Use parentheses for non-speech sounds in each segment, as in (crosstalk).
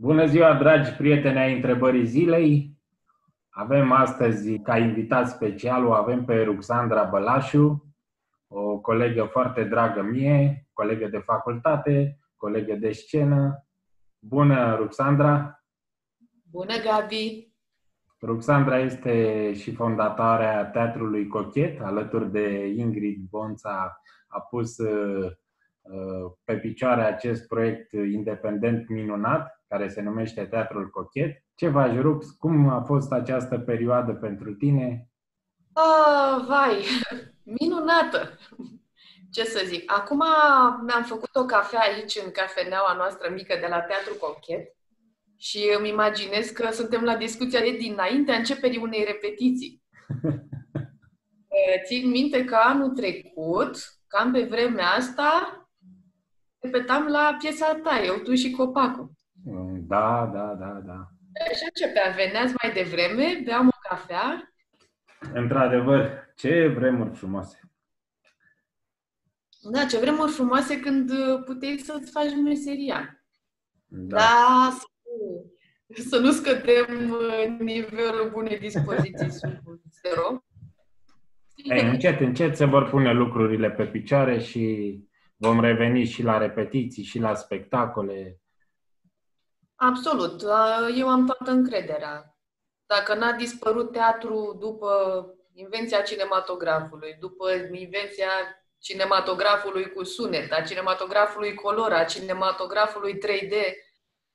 Bună ziua, dragi prieteni ai întrebării zilei! Avem astăzi, ca invitat special, o avem pe Ruxandra Bălașu, o colegă foarte dragă mie, colegă de facultate, colegă de scenă. Bună, Ruxandra! Bună, Gabi! Ruxandra este și fondatoarea Teatrului Cochet, alături de Ingrid Bonța a pus uh, uh, pe picioare acest proiect independent minunat, care se numește Teatrul Cochet. Ce v-aș rup? Cum a fost această perioadă pentru tine? Oh, vai, (laughs) minunată! Ce să zic, acum mi-am făcut o cafea aici, în cafeneaua noastră mică de la Teatru Cochet și îmi imaginez că suntem la discuția de dinaintea începerii unei repetiții. (laughs) Țin minte că anul trecut, cam pe vremea asta, repetam la piesa ta, Eu, Tu și Copacul. Da, da, da, da. Și începea, veneați mai devreme, beam o cafea. Într-adevăr, ce vremuri frumoase. Da, ce vremuri frumoase când puteai să-ți faci meseria. Da, da să, să nu scădem nivelul bunei dispoziții sub zero. Ei, încet, încet se vor pune lucrurile pe picioare și vom reveni și la repetiții și la spectacole. Absolut. Eu am toată încrederea. Dacă n-a dispărut teatru după invenția cinematografului, după invenția cinematografului cu sunet, a cinematografului color, a cinematografului 3D,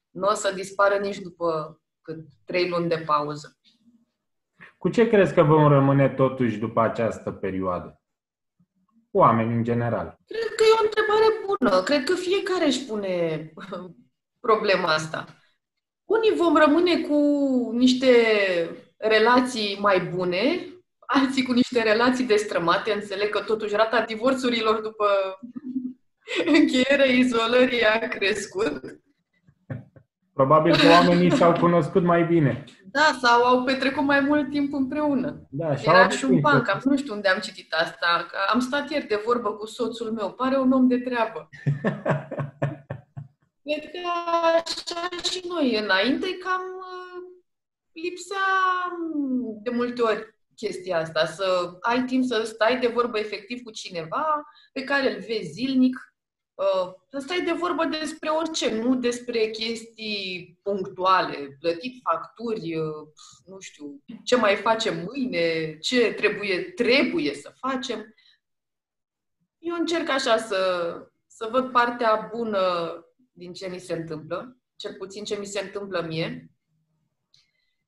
nu o să dispară nici după cât trei luni de pauză. Cu ce crezi că vom rămâne totuși după această perioadă? Oameni în general. Cred că e o întrebare bună. Cred că fiecare își pune problema asta. Unii vom rămâne cu niște relații mai bune, alții cu niște relații destrămate. Înțeleg că totuși rata divorțurilor după încheierea izolării a crescut. Probabil că oamenii s-au cunoscut mai bine. Da, sau au petrecut mai mult timp împreună. Da, și Era și un banc, am, nu știu unde am citit asta. Am stat ieri de vorbă cu soțul meu, pare un om de treabă. (laughs) Cred că așa și noi. Înainte cam uh, lipsea mm, de multe ori chestia asta, să ai timp să stai de vorbă efectiv cu cineva pe care îl vezi zilnic, uh, să stai de vorbă despre orice, nu despre chestii punctuale, plătit facturi, uh, nu știu, ce mai facem mâine, ce trebuie, trebuie să facem. Eu încerc așa să, să văd partea bună din ce mi se întâmplă, cel puțin ce mi se întâmplă mie,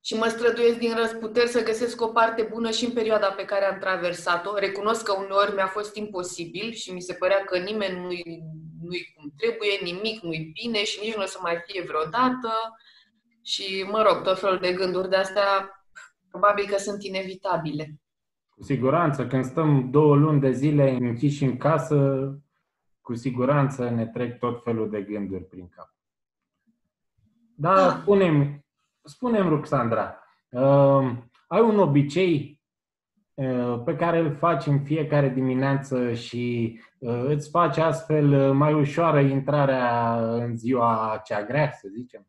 și mă străduiesc din răsputeri să găsesc o parte bună și în perioada pe care am traversat-o. Recunosc că uneori mi-a fost imposibil și mi se părea că nimeni nu-i, nu-i cum trebuie, nimic nu-i bine și nici nu o să mai fie vreodată. Și, mă rog, tot felul de gânduri de astea probabil că sunt inevitabile. Cu siguranță, când stăm două luni de zile închiși în casă, cu siguranță ne trec tot felul de gânduri prin cap. Dar da. spunem, spunem Ruxandra, uh, ai un obicei uh, pe care îl faci în fiecare dimineață și uh, îți face astfel uh, mai ușoară intrarea în ziua cea grea, să zicem?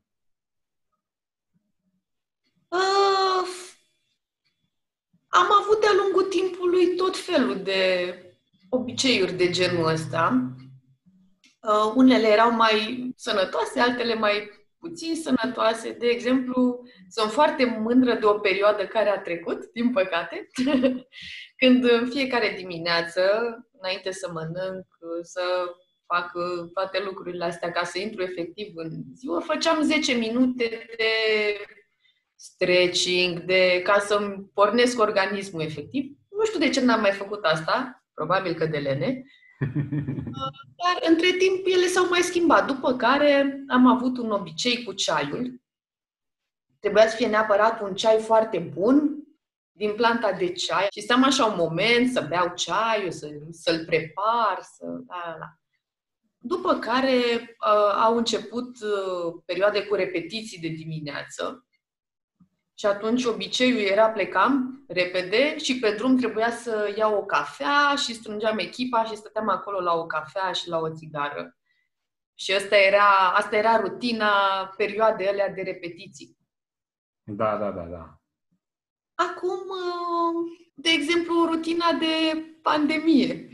Uh, am avut de-a lungul timpului tot felul de obiceiuri de genul ăsta. Uh, unele erau mai sănătoase, altele mai puțin sănătoase. De exemplu, sunt foarte mândră de o perioadă care a trecut, din păcate, (laughs) când în fiecare dimineață, înainte să mănânc, să fac toate lucrurile astea ca să intru efectiv în ziua, făceam 10 minute de stretching, de, ca să-mi pornesc organismul efectiv. Nu știu de ce n-am mai făcut asta, probabil că de lene, (laughs) dar între timp ele s-au mai schimbat. După care am avut un obicei cu ceaiul. Trebuia să fie neapărat un ceai foarte bun din planta de ceai și stăm așa un moment să beau ceaiul, să, să-l prepar, să... Da, da. După care uh, au început uh, perioade cu repetiții de dimineață și atunci obiceiul era plecam repede și pe drum trebuia să iau o cafea și strângeam echipa și stăteam acolo la o cafea și la o țigară. Și asta era, asta era rutina perioadei alea de repetiții. Da, da, da, da. Acum, de exemplu, rutina de pandemie.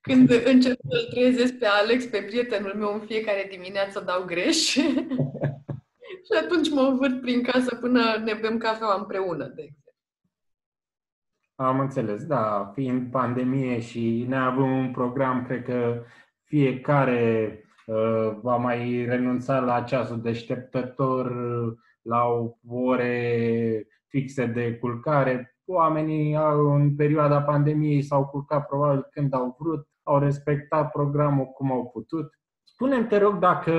Când încep să-l trezesc pe Alex, pe prietenul meu, în fiecare dimineață dau greș. (laughs) și atunci mă învârt prin casă până ne bem cafeaua împreună, de exemplu. Am înțeles, da. Fiind pandemie și ne avem un program, cred că fiecare uh, va mai renunța la ceasul deșteptător, la ore fixe de culcare. Oamenii au, în perioada pandemiei s-au culcat probabil când au vrut, au respectat programul cum au putut. Spune-mi, te rog, dacă,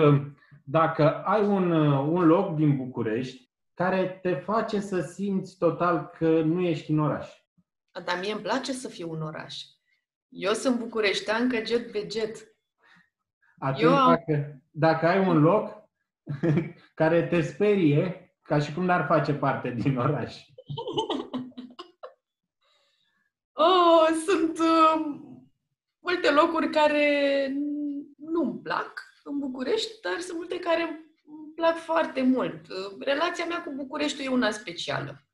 dacă ai un, un loc din București care te face să simți total că nu ești în oraș. Dar mie îmi place să fiu un oraș. Eu sunt bucureșteancă jet pe jet. Atunci, Eu am... dacă, dacă ai un loc (laughs) care te sperie, ca și cum n-ar face parte din oraș. (laughs) oh, sunt uh, multe locuri care nu-mi plac în București, dar sunt multe care îmi plac foarte mult. Relația mea cu Bucureștiul e una specială.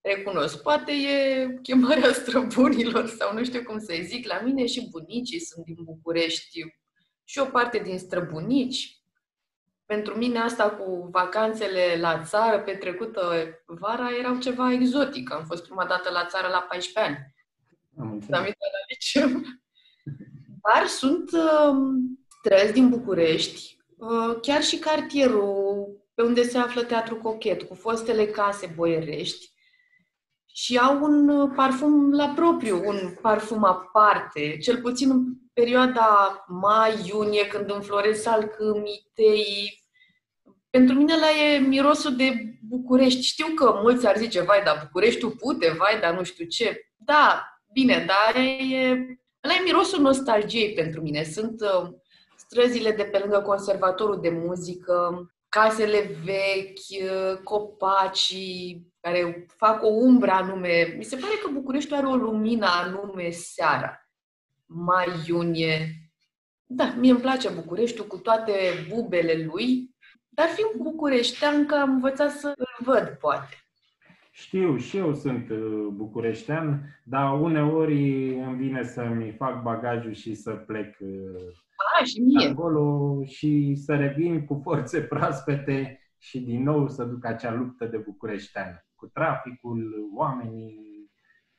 Recunosc. Poate e chemarea (laughs) străbunilor sau nu știu cum să zic. La mine și bunicii sunt din București și o parte din străbunici. Pentru mine asta cu vacanțele la țară petrecută vara erau ceva exotic. Am fost prima dată la țară la 14 ani. Am la liceu. Dar sunt uh, străzi din București, uh, chiar și cartierul pe unde se află Teatru Cochet, cu fostele case boierești, și au un uh, parfum la propriu, un parfum aparte, cel puțin în perioada mai-iunie, când înfloresc salcâmii, teii. Pentru mine la e mirosul de București. Știu că mulți ar zice, vai, dar Bucureștiul pute, vai, dar nu știu ce. Da, bine, dar e, ăla e mirosul nostalgiei pentru mine. Sunt uh, străzile de pe lângă conservatorul de muzică, casele vechi, uh, copacii care fac o umbră anume. Mi se pare că Bucureștiul are o lumină anume seara, mai-iunie. Da, mie îmi place Bucureștiul cu toate bubele lui, dar fiind bucureștean că am învățat să îl văd, poate. Știu, și eu sunt uh, bucureștean, dar uneori îmi vine să-mi fac bagajul și să plec uh, A, și mie. acolo și să revin cu forțe (laughs) proaspete și din nou să duc acea luptă de bucureștean cu traficul, oamenii.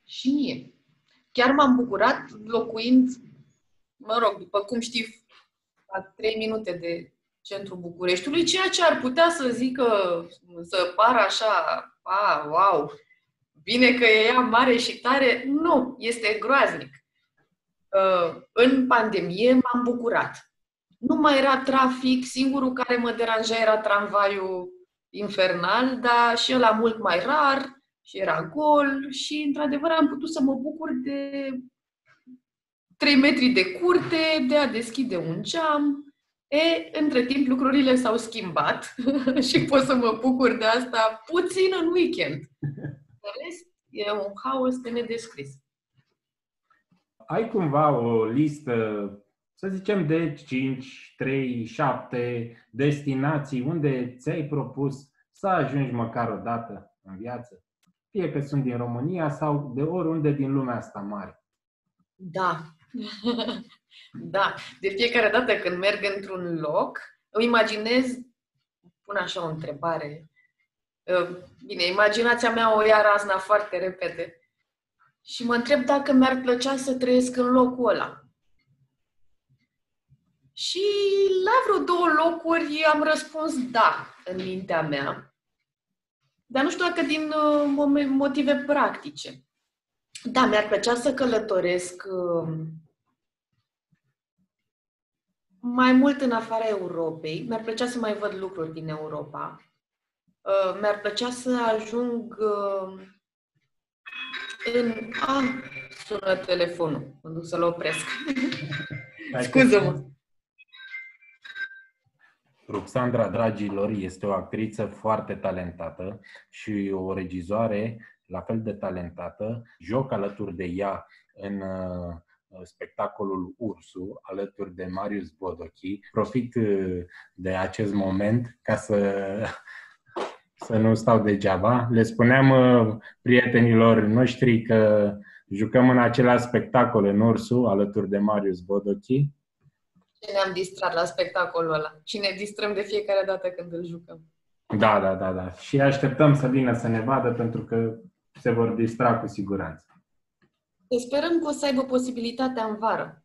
Și mie. Chiar m-am bucurat locuind, mă rog, după cum știi, la trei minute de centrul Bucureștiului, ceea ce ar putea să zică, să pară așa, a, wow, bine că e ea mare și tare, nu, este groaznic. Uh, în pandemie m-am bucurat. Nu mai era trafic, singurul care mă deranja era tramvaiul infernal, dar și ăla mult mai rar și era gol și, într-adevăr, am putut să mă bucur de 3 metri de curte, de a deschide un geam. E, între timp, lucrurile s-au schimbat (laughs) și pot să mă bucur de asta puțin în weekend. (laughs) De rest, e un haos de nedescris. Ai cumva o listă să zicem, de 5, 3, 7 destinații unde ți-ai propus să ajungi măcar o dată în viață? Fie că sunt din România sau de oriunde din lumea asta mare. Da. (laughs) da. De fiecare dată când merg într-un loc, îmi imaginez, pun așa o întrebare. Ă, bine, imaginația mea o ia razna foarte repede. Și mă întreb dacă mi-ar plăcea să trăiesc în locul ăla. Și la vreo două locuri am răspuns da în mintea mea. Dar nu știu dacă din uh, motive practice. Da, mi-ar plăcea să călătoresc uh, mai mult în afara Europei. Mi-ar plăcea să mai văd lucruri din Europa. Uh, mi-ar plăcea să ajung în... Ah, sună telefonul. Mă duc să-l opresc. (laughs) Scuză-mă. Ruxandra Dragilor este o actriță foarte talentată și o regizoare la fel de talentată. Joc alături de ea în uh, uh, spectacolul Ursu alături de Marius Bodochi. Profit uh, de acest moment ca să, să nu stau degeaba. Le spuneam prietenilor noștri că jucăm în același spectacol în Ursu alături de Marius Bodochi. Și ne-am distrat la spectacolul ăla și ne distrăm de fiecare dată când îl jucăm. Da, da, da, da. Și așteptăm să vină să ne vadă pentru că se vor distra cu siguranță. Sperăm că o să aibă posibilitatea în vară.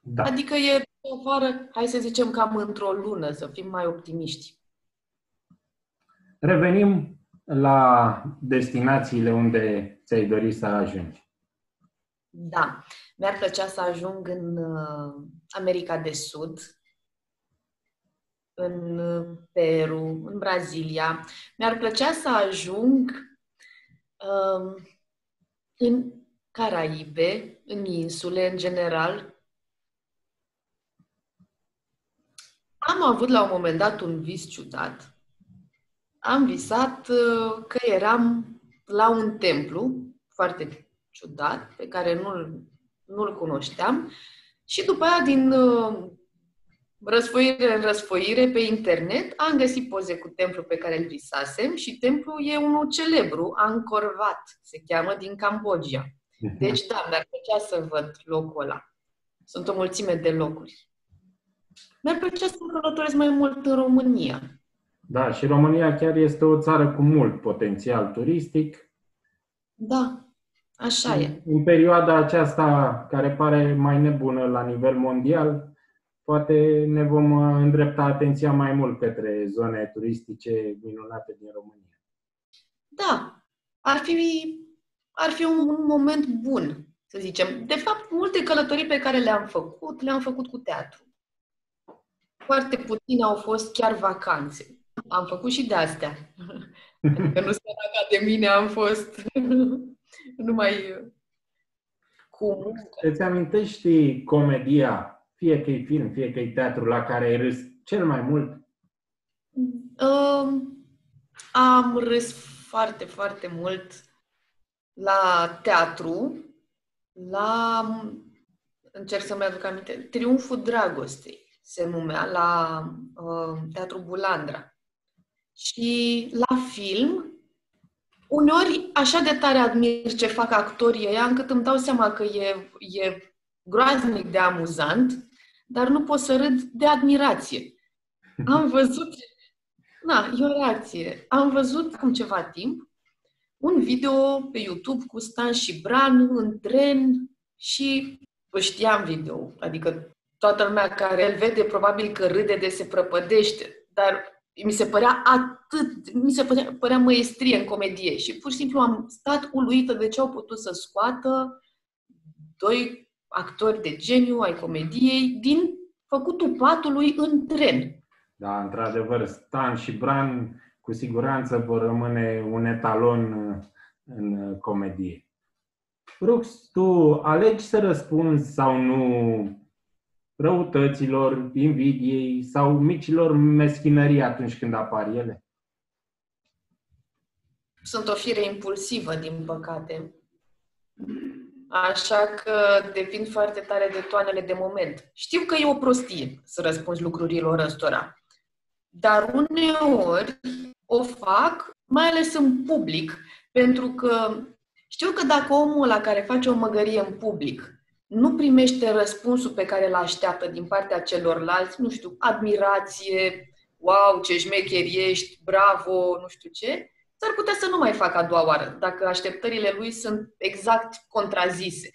Da. Adică e o vară, hai să zicem, cam într-o lună, să fim mai optimiști. Revenim la destinațiile unde ți-ai dorit să ajungi. Da. Mi-ar plăcea să ajung în uh, America de Sud, în uh, Peru, în Brazilia. Mi-ar plăcea să ajung um, în Caraibe, în insule, în general. Am avut la un moment dat un vis ciudat. Am visat uh, că eram la un templu foarte ciudat, pe care nu-l, nu-l cunoșteam, și după aia, din uh, răsfoire în răsfoire pe internet, am găsit poze cu templu pe care îl visasem și templu e unul celebru, Angkor Wat, se cheamă din Cambodgia. Deci, da, mi-ar plăcea să văd locul ăla. Sunt o mulțime de locuri. Mi-ar plăcea să călătoresc mai mult în România. Da, și România chiar este o țară cu mult potențial turistic. Da, așa e. În perioada aceasta, care pare mai nebună la nivel mondial, poate ne vom uh, îndrepta atenția mai mult către zone turistice minunate din România. Da, ar fi, ar fi un, un moment bun, să zicem. De fapt, multe călătorii pe care le-am făcut, le-am făcut cu teatru. Foarte puține au fost chiar vacanțe. Am făcut și de astea. Că nu săraca de mine am fost (laughs) numai cu muncă. Îți amintești comedia fie că e film, fie că e teatru, la care ai râs cel mai mult? Uh, am râs foarte, foarte mult la teatru, la, încerc să-mi aduc aminte, Triumful Dragostei se numea, la uh, Teatru Bulandra. Și la film, uneori așa de tare admir ce fac actorii ăia, încât îmi dau seama că e, e groaznic de amuzant, dar nu pot să râd de admirație. Am văzut, na, e o reacție. Am văzut acum ceva timp un video pe YouTube cu Stan și Bran în tren și știam video, adică toată lumea care îl vede probabil că râde de se prăpădește, dar mi se părea atât, mi se părea, părea măestrie în comedie și pur și simplu am stat uluită de ce au putut să scoată doi actori de geniu ai comediei din făcutul patului în tren. Da, într-adevăr, Stan și Bran cu siguranță vor rămâne un etalon uh, în comedie. Rux, tu alegi să răspunzi sau nu răutăților, invidiei sau micilor meschinării atunci când apar ele? Sunt o fire impulsivă, din păcate. Așa că depind foarte tare de toanele de moment. Știu că e o prostie să răspunzi lucrurilor ăstora, dar uneori o fac, mai ales în public, pentru că știu că dacă omul la care face o măgărie în public nu primește răspunsul pe care îl așteaptă din partea celorlalți, nu știu, admirație, wow, ce șmecher ești, bravo, nu știu ce, s-ar putea să nu mai facă a doua oară, dacă așteptările lui sunt exact contrazise.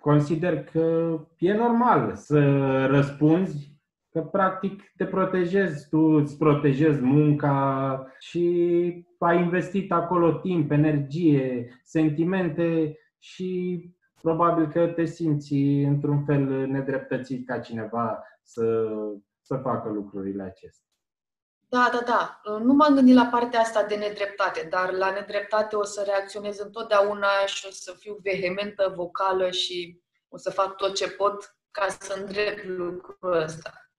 Consider că e normal să răspunzi că practic te protejezi, tu îți protejezi munca și ai investit acolo timp, energie, sentimente și probabil că te simți într-un fel nedreptățit ca cineva să, să facă lucrurile acestea. Da, da, da. Nu m-am gândit la partea asta de nedreptate, dar la nedreptate o să reacționez întotdeauna și o să fiu vehementă, vocală și o să fac tot ce pot ca să îndrept lucrul ăsta.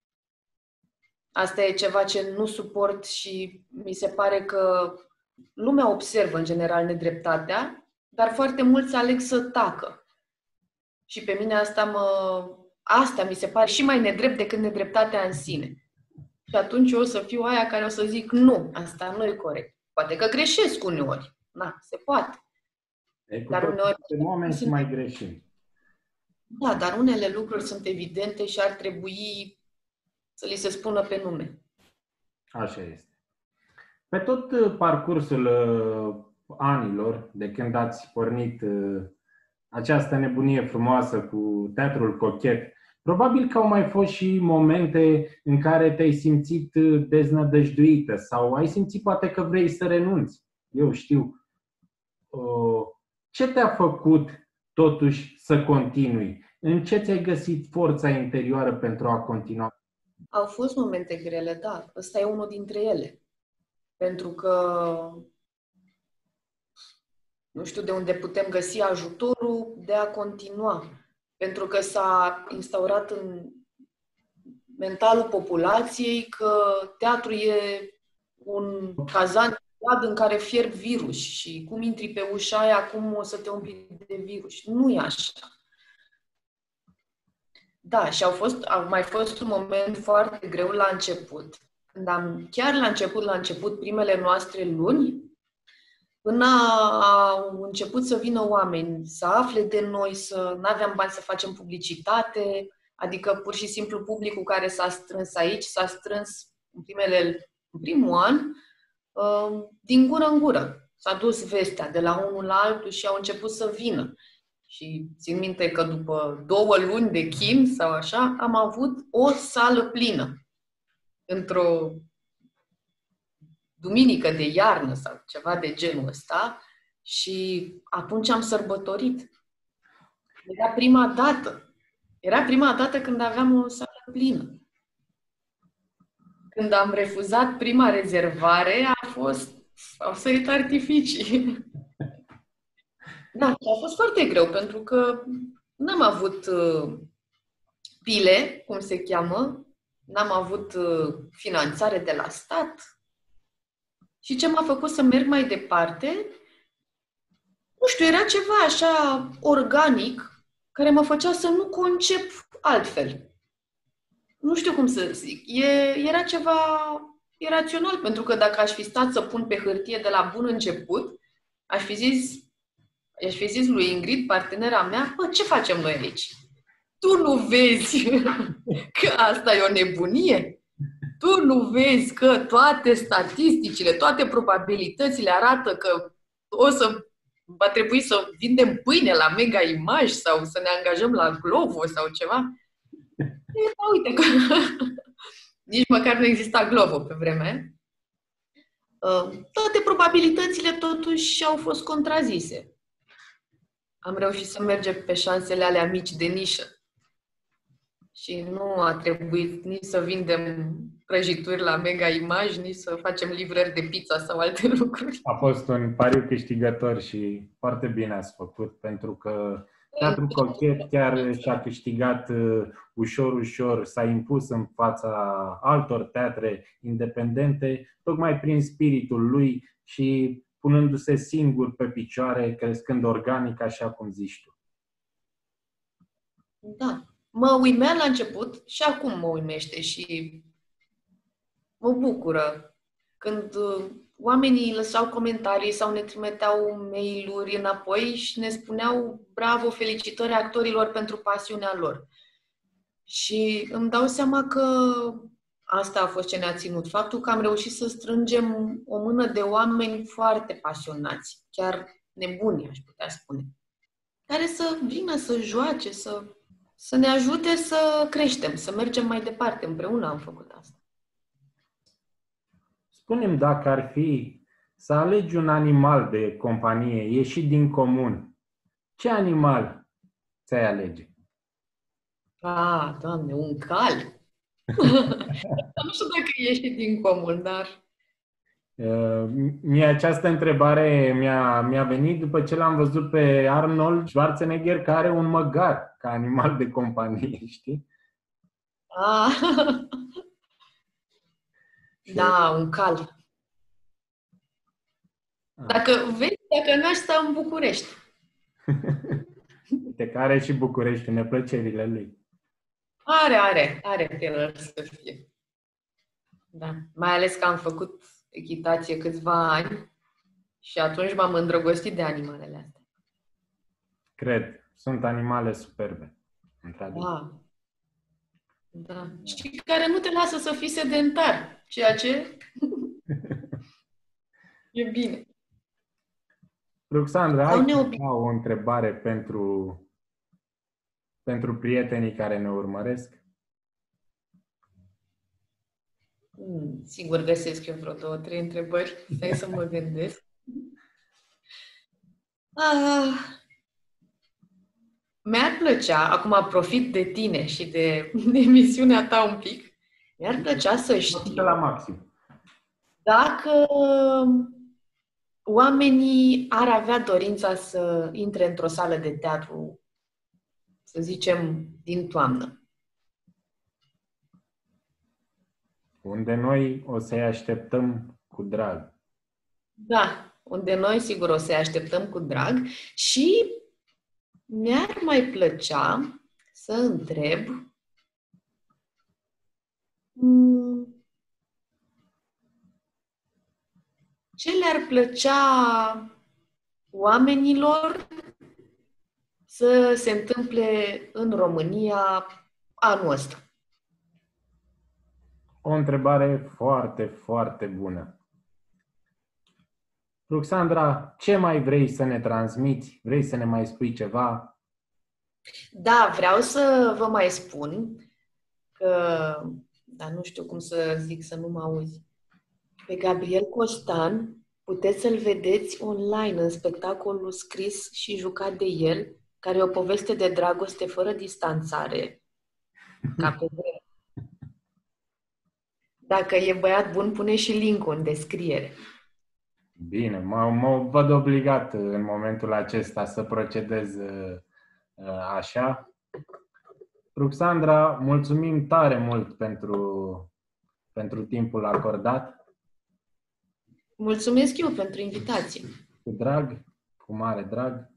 Asta e ceva ce nu suport și mi se pare că lumea observă în general nedreptatea, dar foarte mulți aleg să tacă. Și pe mine asta mă... Asta mi se pare și mai nedrept decât nedreptatea în sine. Și atunci eu o să fiu aia care o să zic nu, asta nu e corect. Poate că greșesc uneori. Na, se poate. E cu dar uneori... moment sunt... mai greșim. Da, dar unele lucruri sunt evidente și ar trebui să li se spună pe nume. Așa este. Pe tot uh, parcursul uh, anilor, de când ați pornit uh, această nebunie frumoasă cu teatrul cochet, probabil că au mai fost și momente în care te-ai simțit deznădăjduită sau ai simțit poate că vrei să renunți. Eu știu. Ce te-a făcut totuși să continui? În ce ți-ai găsit forța interioară pentru a continua? Au fost momente grele, da. Ăsta e unul dintre ele. Pentru că nu știu de unde putem găsi ajutorul de a continua. Pentru că s-a instaurat în mentalul populației că teatru e un cazan în care fierb virus și cum intri pe ușa aia, cum o să te umpli de virus. Nu e așa. Da, și au, fost, au mai fost un moment foarte greu la început. Când am, chiar la început, la început, primele noastre luni, până au început să vină oameni, să afle de noi, să nu aveam bani să facem publicitate, adică pur și simplu publicul care s-a strâns aici, s-a strâns în, primele, în primul an, uh, din gură în gură. S-a dus vestea de la unul la altul și au început să vină. Și țin minte că după două luni de chin sau așa, am avut o sală plină. Într-o duminică de iarnă sau ceva de genul ăsta și atunci am sărbătorit. Era prima dată. Era prima dată când aveam o sală plină. Când am refuzat prima rezervare, a fost, au sărit artificii. Da, a fost foarte greu, pentru că n-am avut uh, pile, cum se cheamă, n-am avut uh, finanțare de la stat. Și ce m-a făcut să merg mai departe? Nu știu, era ceva așa organic care mă făcea să nu concep altfel. Nu știu cum să zic. E, era ceva irațional, pentru că dacă aș fi stat să pun pe hârtie de la bun început, aș fi zis, i-aș fi zis lui Ingrid, partenera mea, bă, ce facem noi aici? Tu nu vezi (laughs) că asta e o nebunie? Tu nu vezi că toate statisticile, toate probabilitățile arată că o să va trebui să vindem pâine la Mega Image sau să ne angajăm la Glovo sau ceva? E, da, uite că (laughs) nici măcar nu exista Glovo pe vreme. Uh, toate probabilitățile totuși au fost contrazise am reușit să mergem pe șansele alea mici de nișă. Și nu a trebuit nici să vindem prăjituri la mega imagi, nici să facem livrări de pizza sau alte (laughs) lucruri. A fost un pariu câștigător și foarte bine ați făcut, pentru că Teatrul Cochet chiar și-a câștigat uh, ușor, ușor, s-a impus în fața altor teatre independente, tocmai prin spiritul lui și punându-se singur pe picioare, crescând organic, așa cum zici tu. Da. Mă uimea la început și acum mă uimește și mă bucură când uh, oamenii lăsau comentarii sau ne trimiteau mail-uri înapoi și ne spuneau bravo, felicitări actorilor pentru pasiunea lor. Și îmi dau seama că asta a fost ce ne-a ținut. Faptul că am reușit să strângem o mână de oameni foarte pasionați, chiar nebuni, aș putea spune, care să vină să joace, să, să ne ajute să creștem, să mergem mai departe. Împreună am făcut asta. Spunem dacă ar fi să alegi un animal de companie ieșit din comun, ce animal ți-ai alege? Ah, doamne, un cal! (laughs) nu știu dacă ieși din comun, dar... Uh, mie această întrebare mi-a, mi-a venit după ce l-am văzut pe Arnold Schwarzenegger care are un măgar ca animal de companie, știi? Ah. (laughs) da, un cal. Ah. Dacă vezi, dacă n-aș sta în București. (laughs) Uite că are și București neplăcerile lui. Are, are, are el să fie. Da. Mai ales că am făcut echitație câțiva ani și atunci m-am îndrăgostit de animalele astea. Cred. Sunt animale superbe. Da. Da. Și care nu te lasă să fii sedentar, ceea ce (laughs) e bine. Ruxandra, ai neobi- o întrebare pentru, pentru prietenii care ne urmăresc? Hmm, sigur găsesc eu vreo două, trei întrebări. Stai să mă gândesc. Ah, mi-ar plăcea, acum profit de tine și de, de emisiunea ta un pic, mi-ar plăcea să știu la maxim. dacă oamenii ar avea dorința să intre într-o sală de teatru, să zicem, din toamnă. Unde noi o să-i așteptăm cu drag. Da, unde noi sigur o să-i așteptăm cu drag și mi-ar mai plăcea să întreb mm, ce le-ar plăcea oamenilor să se întâmple în România anul ăsta? O întrebare foarte, foarte bună. Ruxandra, ce mai vrei să ne transmiți? Vrei să ne mai spui ceva? Da, vreau să vă mai spun că, dar nu știu cum să zic să nu mă auzi. Pe Gabriel Costan puteți să-l vedeți online în spectacolul scris și jucat de el, care e o poveste de dragoste fără distanțare, ca pe Dacă e băiat bun, pune și link în descriere. Bine, mă, mă văd obligat în momentul acesta să procedez uh, uh, așa. Ruxandra, mulțumim tare mult pentru, pentru timpul acordat. Mulțumesc eu pentru invitație. Cu drag, cu mare drag.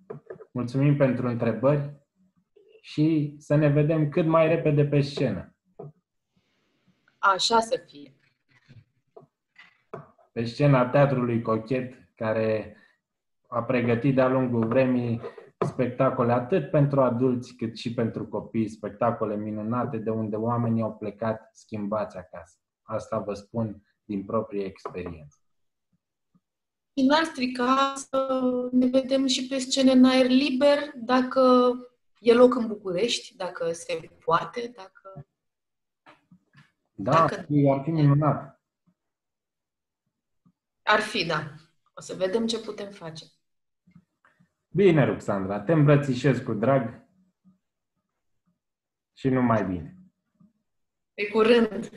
Mulțumim pentru întrebări și să ne vedem cât mai repede pe scenă. Așa să fie pe scena teatrului Cochet, care a pregătit de-a lungul vremii spectacole atât pentru adulți cât și pentru copii, spectacole minunate de unde oamenii au plecat schimbați acasă. Asta vă spun din proprie experiență. Și n-ar strica să ne vedem și pe scene în aer liber, dacă e loc în București, dacă se poate, dacă... Da, dacă... ar fi minunat. Ar fi, da. O să vedem ce putem face. Bine, Ruxandra, te îmbrățișez cu drag și numai bine. Pe curând!